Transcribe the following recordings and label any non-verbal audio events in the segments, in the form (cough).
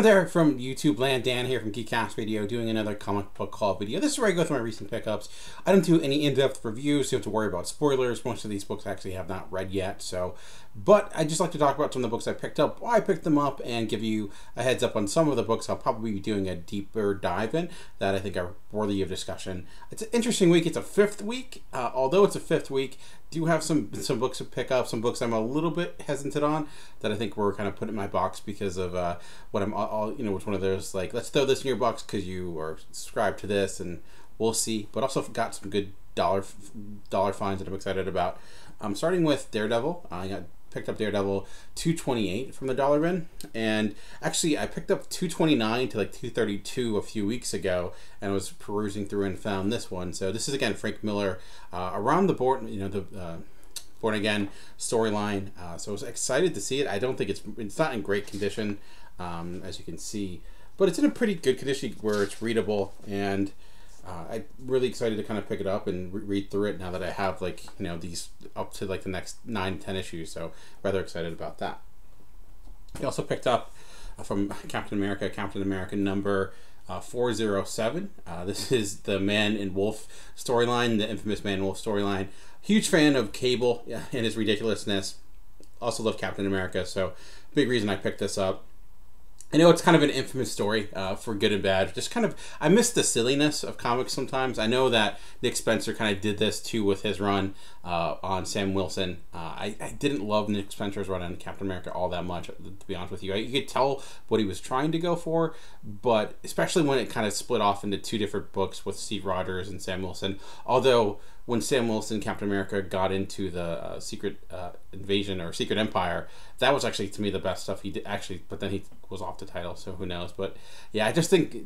There from YouTube land, Dan here from Geekcast Video doing another comic book haul video. This is where I go through my recent pickups. I don't do any in-depth reviews, so you have to worry about spoilers. Most of these books I actually have not read yet, so but I just like to talk about some of the books I picked up, why I picked them up, and give you a heads up on some of the books I'll probably be doing a deeper dive in that I think are worthy of discussion. It's an interesting week. It's a fifth week. Uh, although it's a fifth week, do have some some books to pick up, some books I'm a little bit hesitant on that I think were kind of put in my box because of uh, what I'm all you know, which one of those like let's throw this in your box because you are subscribed to this and we'll see. But also got some good dollar dollar finds that I'm excited about. I'm starting with Daredevil. I got picked up Daredevil 228 from the dollar bin, and actually I picked up 229 to like 232 a few weeks ago, and was perusing through and found this one. So this is again Frank Miller uh, around the board, you know the. Uh, Born Again storyline, uh, so I was excited to see it. I don't think it's it's not in great condition, um, as you can see, but it's in a pretty good condition where it's readable and uh, I'm really excited to kind of pick it up and re read through it now that I have like you know these up to like the next nine ten issues. So rather excited about that. I also picked up uh, from Captain America, Captain America number uh, 407. Uh, this (laughs) is the Man and Wolf storyline, the infamous Man and Wolf storyline. Huge fan of Cable and his ridiculousness. Also love Captain America, so big reason I picked this up. I know it's kind of an infamous story uh, for good and bad. Just kind of, I miss the silliness of comics sometimes. I know that Nick Spencer kind of did this too with his run uh, on Sam Wilson. Uh, I, I didn't love Nick Spencer's run on Captain America all that much, to be honest with you. You could tell what he was trying to go for, but especially when it kind of split off into two different books with Steve Rogers and Sam Wilson. Although when Sam Wilson, Captain America, got into the uh, Secret uh, Invasion or Secret Empire, that was actually to me the best stuff he did. Actually, but then he was off the title, so who knows? But yeah, I just think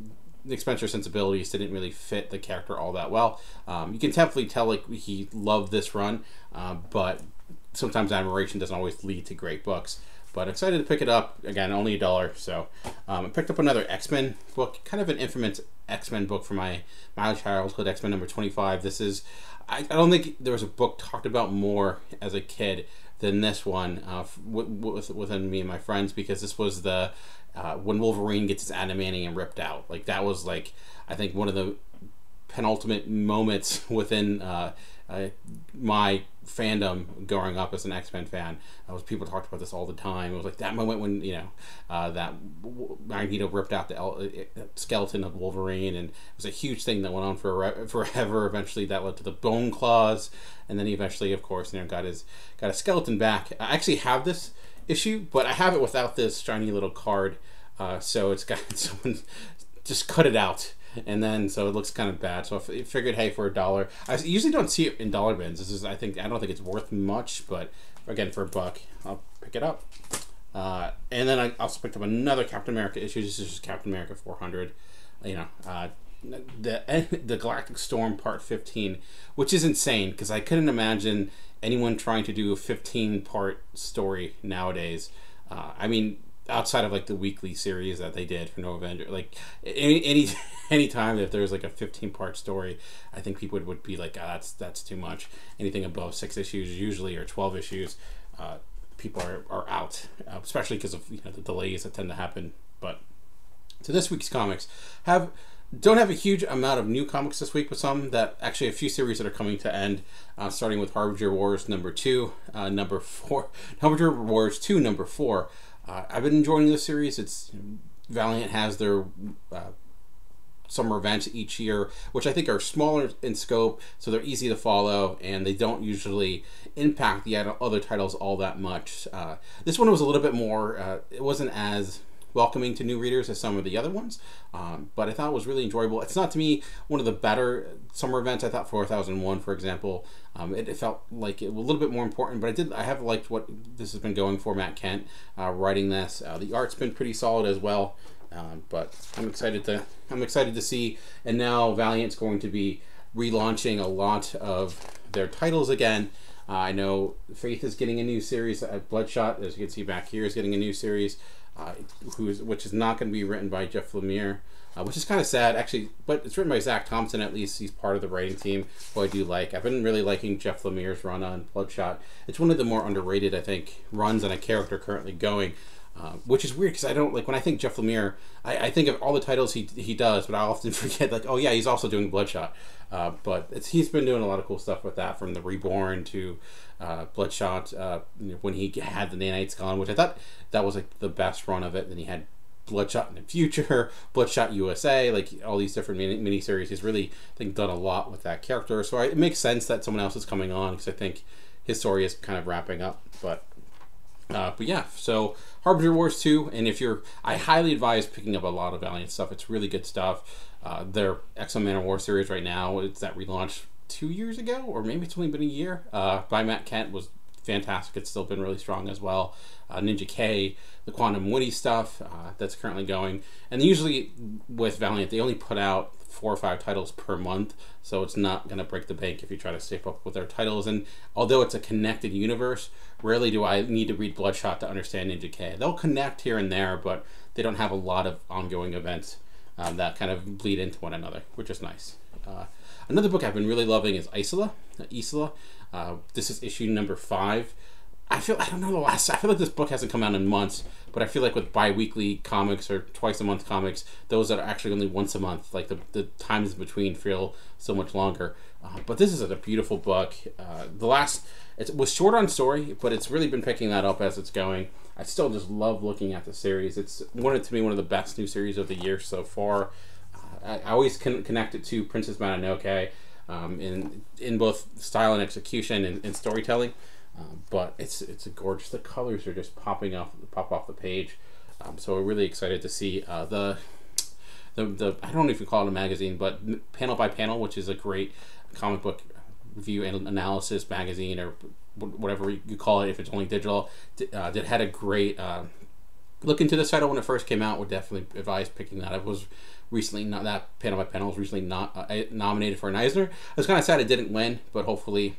Spencer's sensibilities didn't really fit the character all that well. Um, you can definitely tell like he loved this run, uh, but sometimes admiration doesn't always lead to great books. But excited to pick it up again, only a dollar. So um, I picked up another X Men book, kind of an infamous X Men book for my my childhood, X Men number twenty five. This is I, I don't think there was a book talked about more as a kid than this one uh, with, within me and my friends because this was the uh, when Wolverine gets his adamantium ripped out. Like that was like I think one of the penultimate moments (laughs) within uh, uh, my fandom growing up as an X Men fan. I was people talked about this all the time. It was like that moment when you know uh, that Magneto ripped out the uh, skeleton of Wolverine, and it was a huge thing that went on for forever. Eventually, that led to the Bone Claws, and then he eventually, of course, you know, got his got a skeleton back. I actually have this issue, but I have it without this shiny little card. Uh, so it's got (laughs) someone just cut it out and then so it looks kind of bad. So I figured, hey, for a dollar, I usually don't see it in dollar bins. This is, I think, I don't think it's worth much, but again, for a buck, I'll pick it up. Uh, and then I also picked up another Captain America issue. This is just Captain America 400. You know, uh, the the Galactic Storm Part 15, which is insane because I couldn't imagine anyone trying to do a 15 part story nowadays. Uh, I mean, outside of like the weekly series that they did for No Avenger, like any any (laughs) any time if there's like a 15 part story, I think people would, be like, oh, that's that's too much. Anything above six issues usually or 12 issues, uh, people are, are out, uh, especially because of you know the delays that tend to happen. But to this week's comics, have don't have a huge amount of new comics this week, but some that actually a few series that are coming to end, uh, starting with Harbinger Wars number two, uh, number four, (laughs) Harbinger Wars two, number four. Uh, I've been enjoying this series. It's Valiant has their uh, summer events each year, which I think are smaller in scope, so they're easy to follow, and they don't usually impact the other titles all that much. Uh, this one was a little bit more. Uh, it wasn't as welcoming to new readers as some of the other ones. Um, but I thought it was really enjoyable. It's not to me one of the better summer events. I thought 4001, for example, um, it, it, felt like it a little bit more important. But I did. I have liked what this has been going for. Matt Kindt uh, writing this. Uh, the art's been pretty solid as well. Um, but I'm excited to I'm excited to see. And now Valiant's going to be relaunching a lot of their titles again. Uh, I know Faith is getting a new series. Uh, Bloodshot, as you can see back here, is getting a new series uh, who's which is not going to be written by Jeff Lemire, uh, which is kind of sad actually. But it's written by Zach Thompson. At least he's part of the writing team, who I do like. I've been really liking Jeff Lemire's run on Bloodshot. It's one of the more underrated, I think, runs on a character currently going. Uh, which is weird because I don't like when I think Jeff Lemire, I, I, think of all the titles he he does, but I often (laughs) forget like oh yeah he's also doing Bloodshot. Uh, but he's been doing a lot of cool stuff with that from the Reborn to uh, Bloodshot uh, when he had the nanites gone, which I thought that was like the best run of it. Then he had Bloodshot in the Future, (laughs) Bloodshot USA, like all these different mini miniseries. He's really I think done a lot with that character, so I, it makes sense that someone else is coming on because I think his story is kind of wrapping up. But uh, but yeah, so Harbinger Wars 2, and if you're, I highly advise picking up a lot of Valiant stuff. It's really good stuff. Uh, their X-O Manowar series right now, it's that relaunch two years ago, or maybe it's only been a year, uh, by Matt Kindt was fantastic. It's still been really strong as well. Uh, Ninja K, the Quantum Woody stuff uh, that's currently going. And usually with Valiant, they only put out four or five titles per month, so it's not going to break the bank if you try to stay up with their titles. And although it's a connected universe, rarely do I need to read Bloodshot to understand Ninja K. They'll connect here and there, but they don't have a lot of ongoing events um, that kind of bleed into one another, which is nice. Uh, another book I've been really loving is Isola. Isola. Uh, this is issue number five. I feel I don't know the last. I feel like this book hasn't come out in months, but I feel like with bi-weekly comics or twice a month comics, those that are actually only once a month, like the the times between feel so much longer. Uh, but this is a beautiful book. Uh, the last it was short on story, but it's really been picking that up as it's going. I still just love looking at the series. It's one to me one of the best new series of the year so far. Uh, I, I, always can connect it to Princess Mononoke um, in in both style and execution and, and storytelling. Um, but it's it's gorgeous. The colors are just popping off pop off the page. Um, so we're really excited to see uh, the, the the I don't know if you call it a magazine, but panel by panel, which is a great comic book review and analysis magazine or whatever you call it if it's only digital. Uh, that had a great uh, look into this title when it first came out. Would definitely advise picking that. It was recently not that panel by panel was recently not uh, nominated for an Eisner. I was kind of sad it didn't win, but hopefully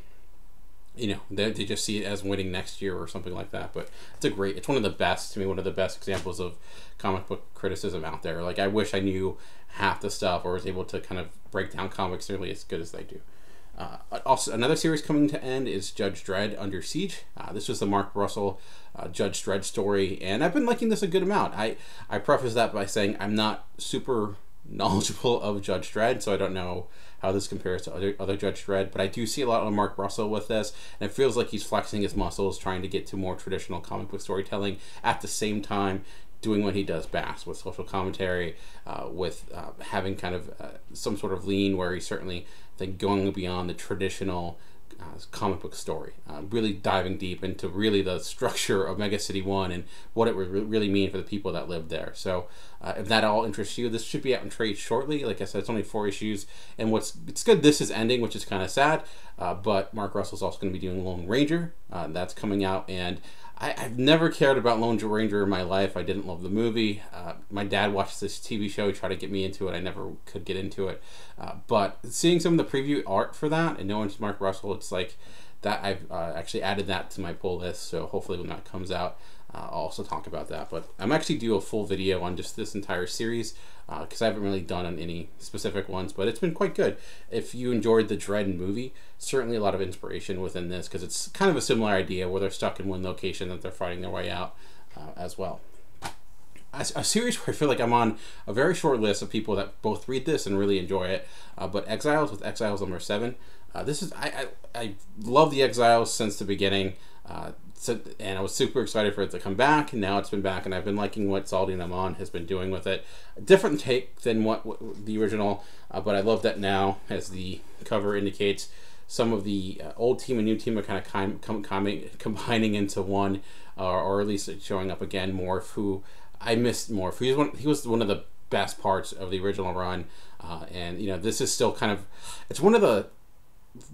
you know they, they just see it as winning next year or something like that but it's a great it's one of the best to me one of the best examples of comic book criticism out there. Like i wish i knew half the stuff or was able to kind of break down comics nearly as good as they do. Uh, also another series coming to end is judge dredd under siege. Uh, this was the mark russell uh, judge dredd story and i've been liking this a good amount. I i preface that by saying i'm not super knowledgeable of judge dredd so i don't know how this compares to other, other Judge Dredd, but I do see a lot of Mark Russell with this, and it feels like he's flexing his muscles, trying to get to more traditional comic book storytelling at the same time doing what he does best with social commentary, uh, with uh, having kind of uh, some sort of lean where he's certainly think going beyond the traditional uh, comic book story, uh, really diving deep into really the structure of Mega City One and what it would really mean for the people that live there. So, uh, if that all interests you, this should be out in trade shortly. Like I said, it's only four issues, and what's it's good. This is ending, which is kind of sad. Uh, but Mark Russell's also going to be doing Lone Ranger. Uh, that's coming out, and I, have never cared about Lone Ranger in my life. I didn't love the movie. Uh, my dad watched this TV show. He tried to get me into it. I never could get into it. Uh, but seeing some of the preview art for that and knowing it's Mark Russell, it's like that. I've uh, actually added that to my pull list. So hopefully when that comes out, I'll also talk about that. But I'm actually do a full video on just this entire series because uh, I haven't really done on any specific ones, but it's been quite good. If you enjoyed the Dredd movie, certainly a lot of inspiration within this because it's kind of a similar idea where they're stuck in one location that they're fighting their way out uh, as well. A, a, series where I feel like I'm on a very short list of people that both read this and really enjoy it, uh, but Exiles with Exiles number seven. Uh, this is I, I, I love the Exiles since the beginning. Uh, so, and I was super excited for it to come back. And now it's been back, and I've been liking what Saladin Ahmed has been doing with it. A different take than what, what the original, uh, but I love that now, as the cover indicates, some of the uh, old team and new team are kind of com- com- com- combining into one, uh, or at least showing up again. Morph, who I missed Morph. He was one, he was one of the best parts of the original run, uh, and you know this is still kind of it's one of the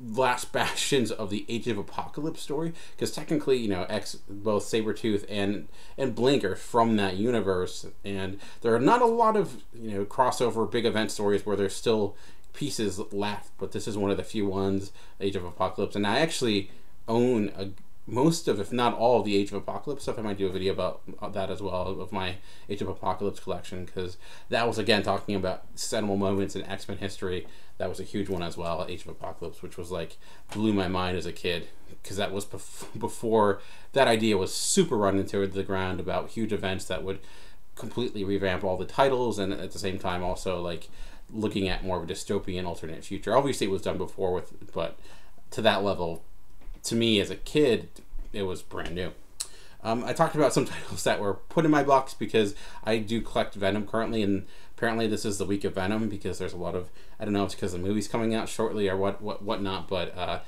last bastions of the Age of Apocalypse story because technically you know X both Sabretooth and and Blink are from that universe and there are not a lot of you know crossover big event stories where there's still pieces left but this is one of the few ones Age of Apocalypse and I actually own a most of, if not all, the Age of Apocalypse stuff. I might do a video about uh, that as well of my Age of Apocalypse collection because that was again talking about seminal moments in X Men history. That was a huge one as well, Age of Apocalypse, which was like blew my mind as a kid because that was bef- before that idea was super run into the ground about huge events that would completely revamp all the titles and at the same time also like looking at more of a dystopian alternate future. Obviously, it was done before with, but to that level, to me as a kid, it was brand new. Um, I talked about some (laughs) titles that were put in my box because I do collect Venom currently, and apparently this is the week of Venom because there's a lot of I don't know if it's because the movie's coming out shortly or what what whatnot, but uh,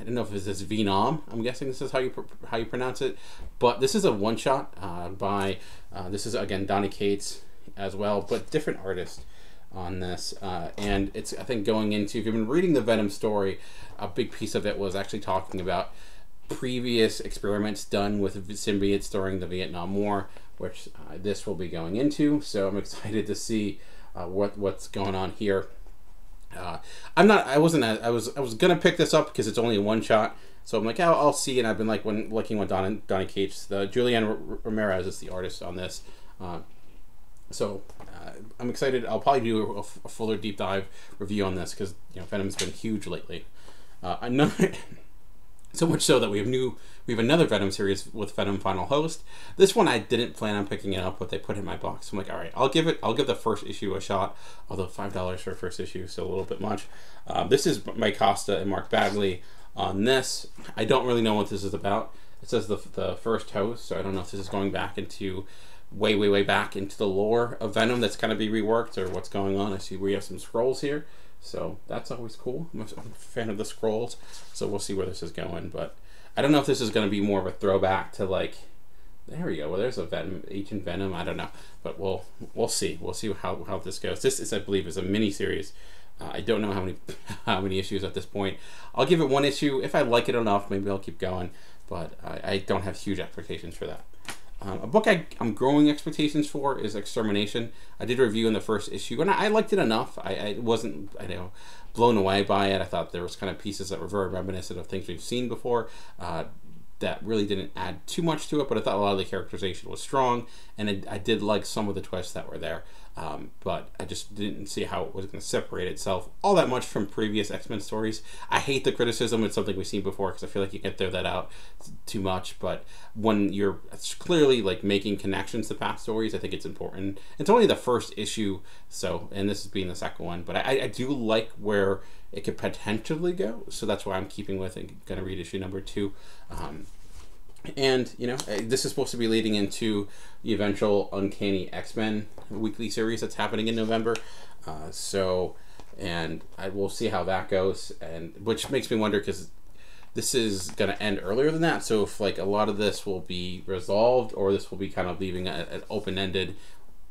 I don't know if this is Ve'Nam. I'm guessing this is how you how you pronounce it, but this is a one shot uh, by uh, this is again Donny Cates as well, but different artist on this, uh, and it's I think going into if you've been reading the Venom story, a big piece of it was actually talking about previous experiments done with symbiotes during the Vietnam War, which uh, this will be going into. So I'm (laughs) excited to see uh, what what's going on here. Uh, I'm not. I wasn't. I was. I was gonna pick this up because it's only a one shot. So I'm like, oh, I'll see. And I've been like, when looking with Don, Donny Cates, the Juanan Ramirez is the artist on this. Uh, so uh, I'm excited. I'll probably do a, a fuller deep dive review on this because you know Venom's been huge lately. Uh, another, (laughs) so much so that we have new we have another Venom series with Venom Final Host. This one I didn't plan on picking it up, but they put it in my box. I'm like, all right, I'll give it. I'll give the first issue a shot. Although five dollars for first issue is still a little bit much. Um, this is Mike Costa and Mark Bagley on this. I don't really know what this is about. It says the the first host, so I don't know if this is going back into way, way, way back into the lore of Venom that's kind of be reworked or what's going on. I see we have some scrolls here, so that's always cool. I'm a fan of the scrolls, so we'll see where this is going. But I don't know if this is going to be more of a throwback to like. There we go. Well, there's a Venom, ancient Venom. I don't know, but we'll we'll see. We'll see how, how this goes. This is, I believe, is a mini series. Uh, I don't know how many (laughs) how many issues at this point. I'll give it one issue. If I like it enough, maybe I'll keep going. But I, I don't have huge expectations for that. Um, a book I, am growing expectations for is Extermination. I did a review in the first issue, and I, I liked it enough. I, I, wasn't, I know, blown away by it. I thought there was kind of pieces that were very reminiscent of things we've seen before. Uh, that really didn't add too much to it, but I thought a lot of the characterization was strong, and I did like some of the twists that were there. Um, but I just didn't see how it was going to separate itself all that much from previous X Men stories. I hate the criticism; it's something we've seen before because I feel like you can throw that out too much. But when you're clearly like making connections to past stories, I think it's important. It's only the first issue, so and this is being the second one, but I, I do like where it could potentially go. So that's why I'm keeping with and going to read issue number two. Um, and you know uh, this is supposed to be leading into the eventual uncanny x-men weekly series that's happening in november. Uh, so and i will see how that goes. And which makes me wonder because this is going to end earlier than that. So if like a lot of this will be resolved or this will be kind of leaving an open-ended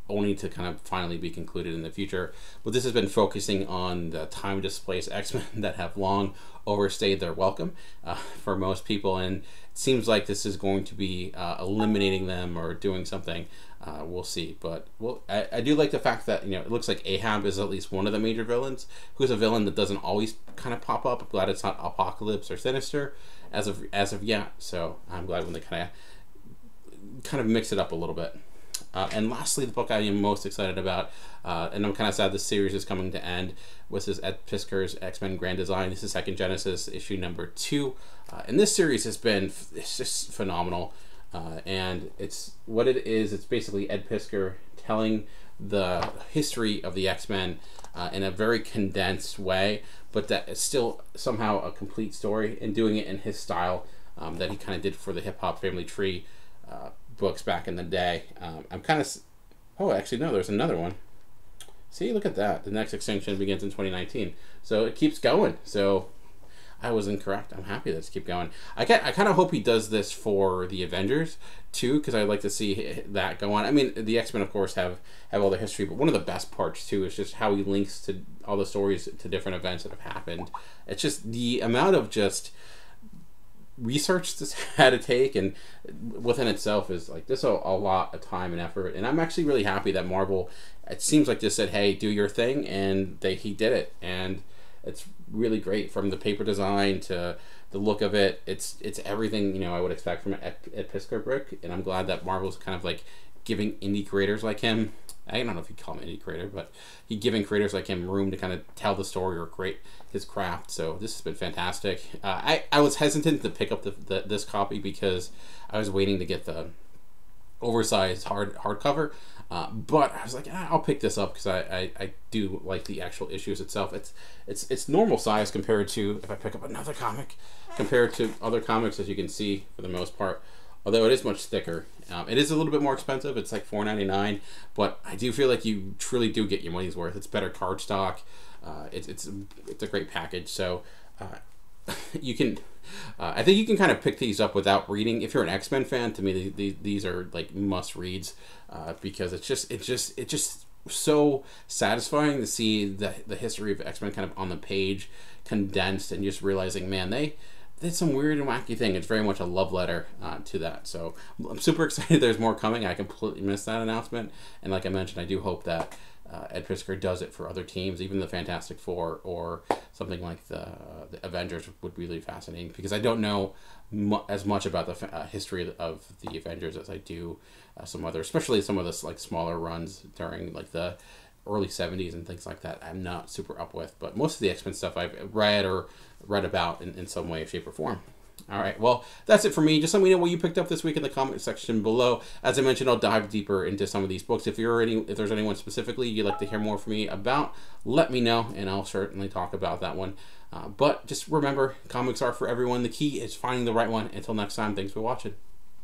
only to kind of finally be concluded in the future. But this has been focusing on the time displaced X Men (laughs) that have long overstayed their welcome uh, for most people, and seems like this is going to be uh, eliminating them or doing something. Uh, we'll see, but well, I, I do like the fact that you know it looks like Ahab is at least one of the major villains, who's a villain that doesn't always kind of pop up. I'm glad it's not Apocalypse or Sinister as of as of yet. So I'm glad when they kind of kind of mix it up a little bit. Uh, and lastly, the book I am most excited about, uh, and I'm kind of sad this series is coming to end, was this Ed Piskor's X Men Grand Design. This is Second Genesis, issue number two. Uh, and this series has been it's just phenomenal. Uh, and it's what it is, it's basically Ed Piskor telling the history of the X Men uh, in a very condensed way, but that is still somehow a complete story and doing it in his style um, that he kind of did for the Hip Hop Family Tree uh, books back in the day. Um, I'm kind of. Oh, actually, no, there's another one. See, look at that. The next extinction begins in 2019. So it keeps going. So I was incorrect. I'm happy that it's keep going. I get, I kind of hope he does this for the Avengers too, because I'd like to see that go on. I mean, the X Men, of course, have have all the history, but one of the best parts too is just how he links to all the stories to different events that have happened. It's just the amount of just research this (laughs) had to take and within itself is like this a, a lot of time and effort and i'm actually really happy that marvel it seems like just said hey do your thing and they he did it and it's really great from the paper design to the look of it. It's it's everything you know I would expect from an Ed, Ed Piskor book, and I'm glad that Marvel's kind of like giving indie creators like him. I don't know if you call him indie creator, but he giving creators like him room to kind of tell the story or create his craft. So this has been fantastic. Uh, I I was hesitant to pick up the, the this copy because I was waiting to get the oversized hard hardcover. Uh, but I was like, ah, I'll pick this up because I, I, I do like the actual issues itself. It's it's it's normal size compared to if I pick up another comic, compared to other comics as you can see for the most part. Although it is much thicker, um, it is a little bit more expensive. It's like four ninety nine, but I do feel like you truly do get your money's worth. It's better cardstock. Uh, it's it's it's a great package. So uh, (laughs) you can uh, I think you can kind of pick these up without reading. If you're an X Men fan, to me, the, the, these are like must reads uh, because it's just it's just it's just so satisfying to see the the history of X Men kind of on the page, condensed, and just realizing, man, they did some weird and wacky thing. It's very much a love letter uh, to that. So I'm super (laughs) excited. There's more coming. I completely missed that announcement, and like I mentioned, I do hope that uh, Ed Piskor does it for other teams, even the Fantastic Four or something like the, the Avengers would be really fascinating because I don't know mu- as much about the uh, history of the Avengers as I do uh, some other, especially some of the like smaller runs during like the early 70s and things like that. I'm not super up with, but most of the X Men stuff I've read or read about in, in some way, shape, or form. All right, well, that's it for me. Just let me know what you picked up this week in the comment section below. As I mentioned, I'll dive deeper into some of these books. If you're any, if there's anyone specifically you'd like to hear more from me about, let me know, and I'll certainly talk about that one. Uh, but just remember, comics are for everyone. The key is finding the right one. Until next time, thanks for watching.